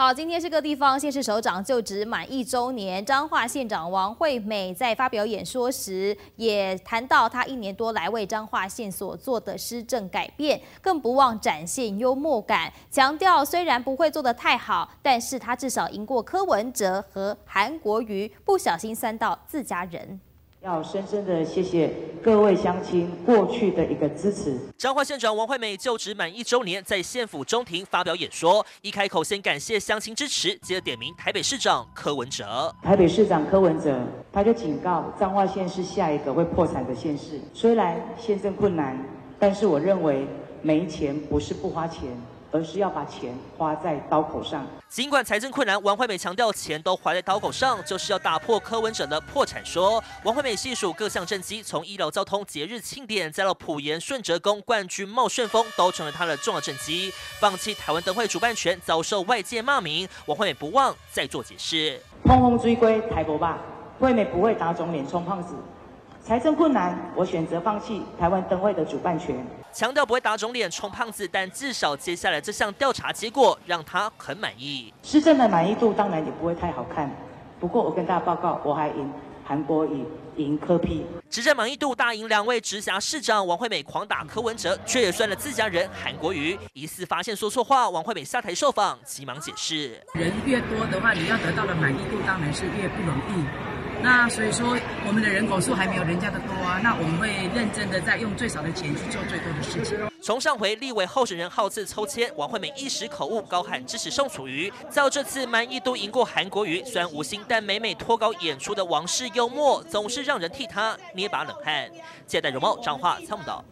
好，今天是各地方县市首长就职满一周年，彰化县长王惠美在发表演说时，也谈到她一年多来为彰化县所做的施政改变，更不忘展现幽默感，强调虽然不会做得太好，但是她至少赢过柯文哲和韩国瑜，不小心酸到自家人。要深深的谢谢各位乡亲过去的一个支持。彰化县长王惠美就职满一周年，在县府中庭发表演说，一开口先感谢乡亲支持，接着点名台北市长柯文哲。台北市长柯文哲他就警告彰化县是下一个会破产的县市，虽然县政困难，但是我认为没钱不是不花钱。而是要把钱花在刀口上。尽管财政困难，王惠美强调钱都花在刀口上，就是要打破柯文哲的破产说。王惠美细数各项政绩，从医疗、交通、节日庆典，再到普盐顺哲宫冠军茂顺风，都成了他的重要政绩。放弃台湾灯会主办权，遭受外界骂名，王惠美不忘再做解释。通风追归台国吧，惠美不会打肿脸充胖子。财政困难，我选择放弃台湾灯会的主办权。强调不会打肿脸充胖子，但至少接下来这项调查结果让他很满意。施政的满意度当然也不会太好看，不过我跟大家报告，我还赢韩国瑜，赢柯批。执政满意度大赢两位直辖市长，王惠美狂打柯文哲，却也算了自家人韩国瑜。疑似发现说错话，王惠美下台受访，急忙解释：人越多的话，你要得到的满意度当然是越不容易。那所以说，我们的人口数还没有人家的多啊。那我们会认真的在用最少的钱去做最多的事情。从上回立委候选人好次抽签，王惠美一时口误，高喊支持宋楚瑜，到这次满意度赢过韩国瑜，虽然无心，但每每脱稿演出的王室幽默，总是让人替他捏把冷汗。借代容貌，彰化参谋岛。